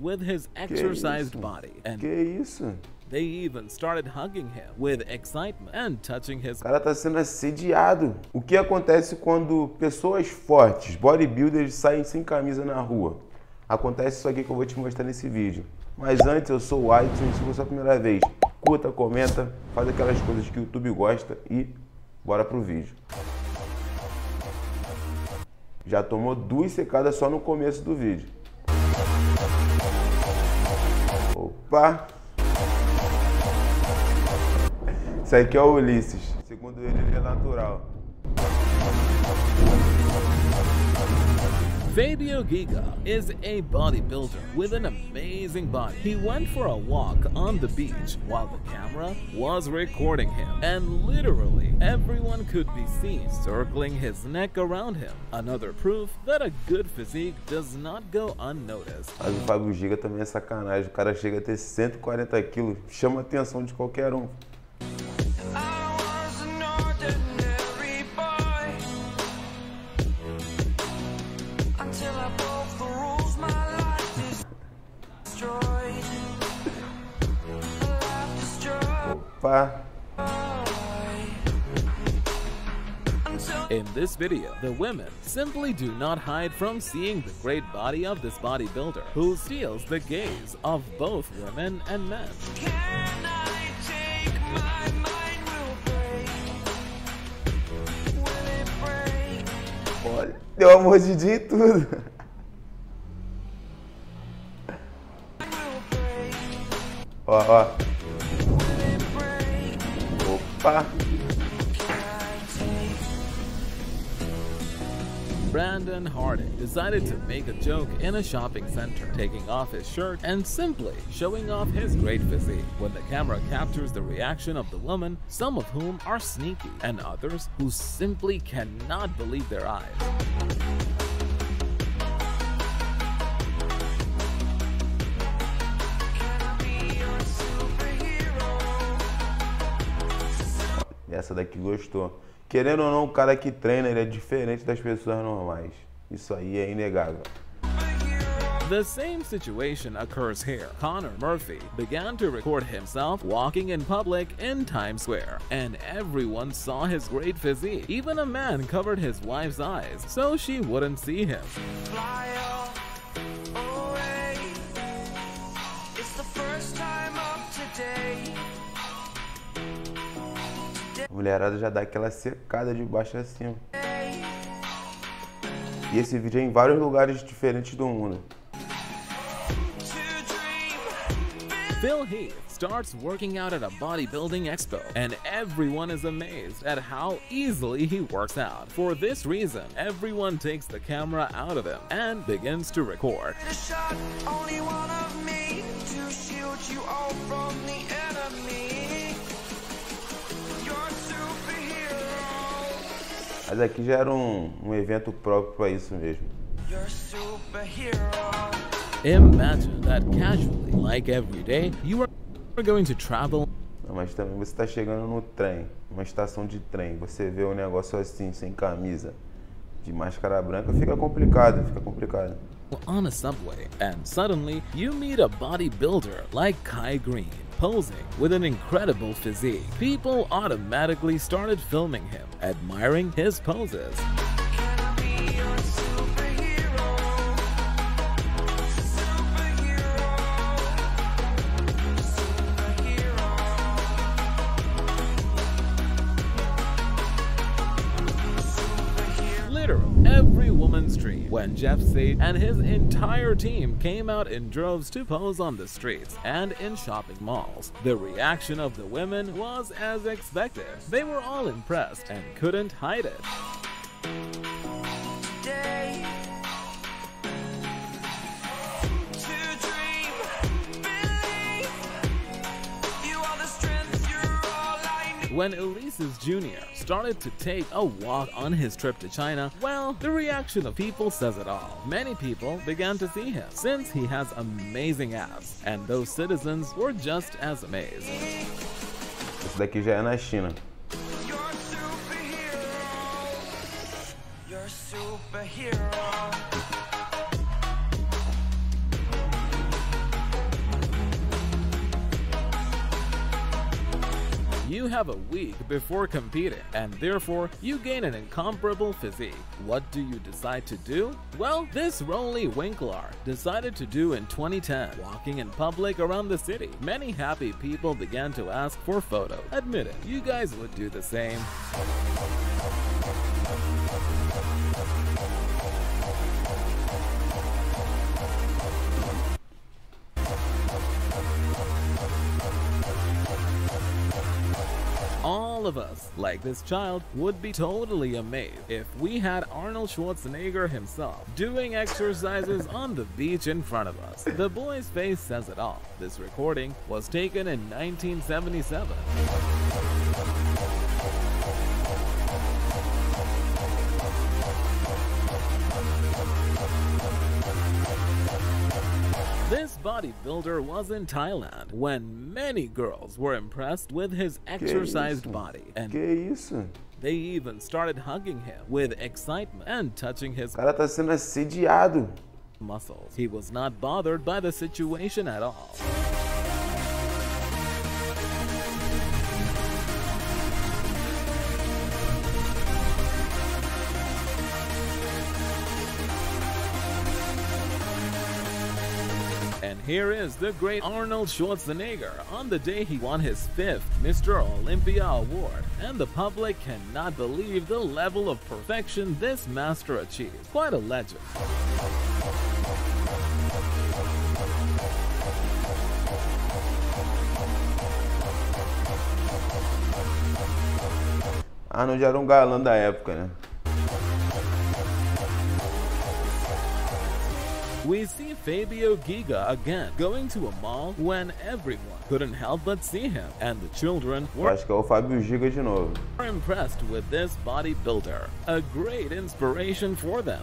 with his exercised body and Que isso? they even started hugging him with excitement and touching his O cara tá sendo assediado. O que acontece quando pessoas fortes, bodybuilders, saem sem camisa na rua? Acontece isso aqui que eu vou te mostrar nesse vídeo. Mas antes, eu sou o White, se for a sua primeira vez, curta, comenta, faz aquelas coisas que o YouTube gosta e bora pro vídeo. Já tomou duas secadas só no começo do vídeo. Opa! Isso aqui é o Ulisses. Segundo ele, ele é natural. Fabio Giga is a bodybuilder with an amazing body. He went for a walk on the beach while the camera was recording him, and literally everyone could be seen circling his neck around him. Another proof that a good physique does not go unnoticed. Mas o Fábio Giga também é sacanagem. O cara chega a ter 140 quilos, chama a atenção de qualquer um. Until In this video, the women simply do not hide from seeing the great body of this bodybuilder who steals the gaze of both women and men. can I take my mind will break? Will it break? Olha, deu uma mordidinha e tudo. Ó, ó. Brandon Harding decided to make a joke in a shopping center, taking off his shirt and simply showing off his great physique. When the camera captures the reaction of the woman, some of whom are sneaky, and others who simply cannot believe their eyes. Essa daqui gostou. Querendo ou não, o cara que treina, ele é diferente das pessoas normais. Isso aí é inegável. The same situation occurs here. Connor Murphy began to record himself walking in public in Times Square, and everyone saw his great physique. Even a man covered his wife's eyes so she wouldn't see him. Mulherada já dá aquela secada de baixo a cima. E esse vídeo é em vários lugares diferentes do mundo. Phil Heath starts working out at a bodybuilding expo, and everyone is amazed at how easily he works out. For this reason, everyone takes the camera out of him and begins to record. Shot, Mas aqui já era um, um evento próprio para isso mesmo. You're a superhero. Imagine that casually, like every day, you are going to travel Não, mas também você está chegando no trem, uma estação de trem, você vê um negócio assim, sem camisa, de máscara branca, fica complicado, fica complicado. on a subway, and suddenly you meet a bodybuilder like Kai Green. Posing with an incredible physique, people automatically started filming him, admiring his poses. Every woman's dream when Jeff Seid and his entire team came out in droves to pose on the streets and in shopping malls. The reaction of the women was as expected. They were all impressed and couldn't hide it. When Ulisses Jr. started to take a walk on his trip to China, well, the reaction of people says it all. Many people began to see him since he has amazing abs, and those citizens were just as amazed. Esse daqui já é na China. You have a week before competing, and therefore you gain an incomparable physique. What do you decide to do? Well, this Roelly Winklaar decided to do in 2010, walking in public around the city. Many happy people began to ask for photos. Admit it, you guys would do the same. All of us, like this child, would be totally amazed if we had Arnold Schwarzenegger himself doing exercises on the beach in front of us. The boy's face says it all. This recording was taken in 1977. Bodybuilder was in Thailand when many girls were impressed with his exercised body and they even started hugging him with excitement and touching his O cara tá sendo assediado. muscles. He was not bothered by the situation at all. Here is the great Arnold Schwarzenegger on the day he won his fifth Mr. Olympia award. And the public cannot believe the level of perfection this master achieved. Quite a legend. Arnold já era um galã da época, né? We see Fabio Giga again going to a mall when everyone couldn't help but see him, and the children were acho que é o Fábio Giga de novo. impressed with this bodybuilder, a great inspiration for them.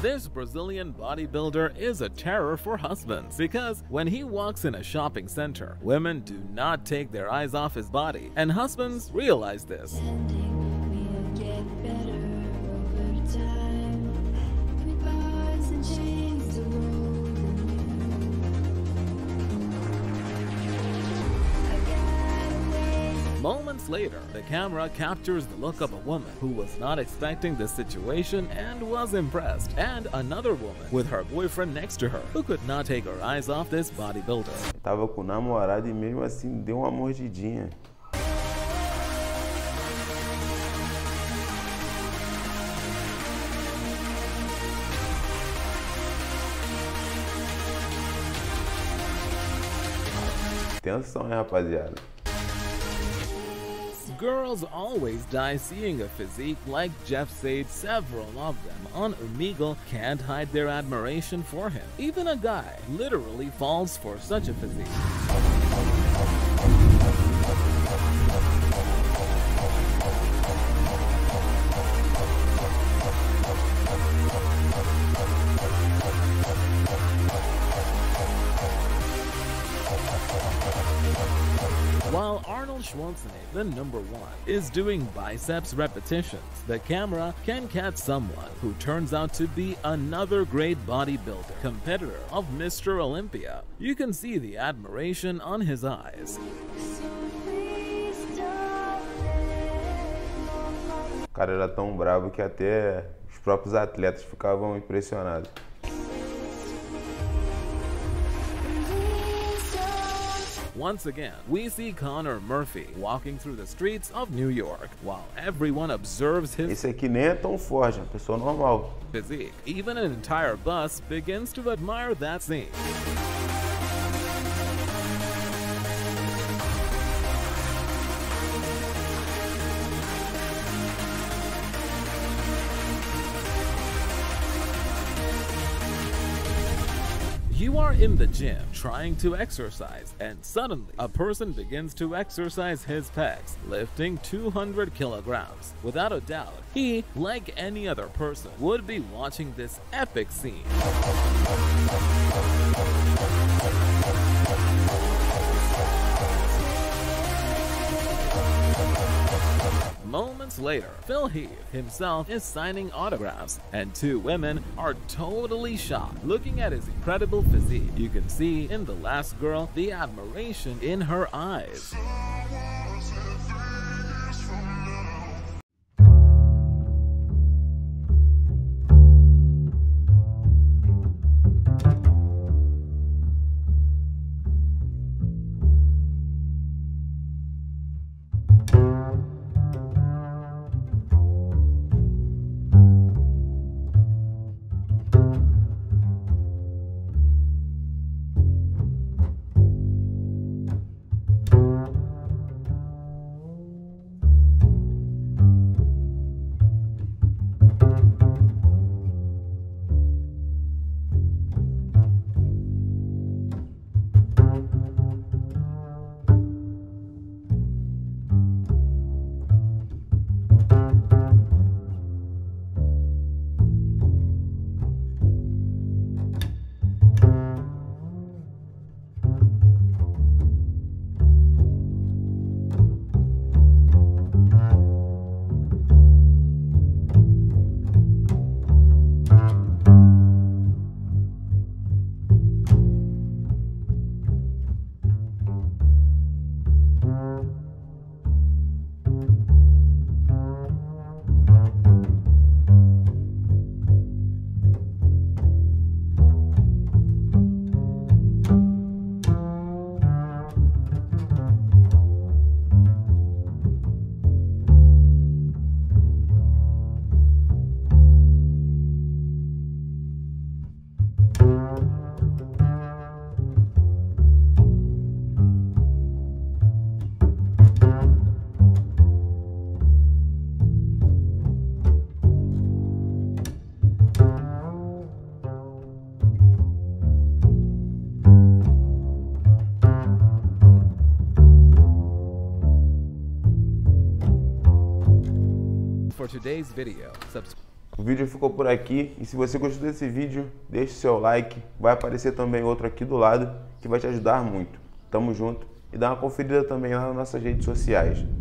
This Brazilian bodybuilder is a terror for husbands because when he walks in a shopping center, women do not take their eyes off his body, and husbands realize this. Moments later, the camera captures the look of a woman who was not expecting this situation and was impressed, and another woman with her boyfriend next to her who could not take her eyes off this bodybuilder. Tava com o namorado e mesmo assim deu uma mordidinha. Atenção, hein, rapaziada. Girls always die seeing a physique like Jeff Seid. Several of them on Omegle can't hide their admiration for him. Even a guy literally falls for such a physique. Arnold Schwarzenegger, the number one, is doing biceps repetitions, the camera can catch someone who turns out to be another great bodybuilder, competitor of Mr. Olympia. You can see the admiration on his eyes. O cara era tão bravo que até os próprios atletas ficavam impressionados. Once again, we see Connor Murphy walking through the streets of New York while everyone observes his Esse aqui nem é é uma pessoa normal. physique. Even an entire bus begins to admire that scene. You are in the gym trying to exercise, and suddenly a person begins to exercise his pecs, lifting 200 kilograms. Without a doubt, he, like any other person, would be watching this epic scene. Moments later, Phil Heath himself is signing autographs, and two women are totally shocked. Looking at his incredible physique, you can see in the last girl the admiration in her eyes. Today's video. O vídeo ficou por aqui e se você gostou desse vídeo, deixe seu like. Vai aparecer também outro aqui do lado que vai te ajudar muito. Tamo junto e dá uma conferida também lá nas nossas redes sociais.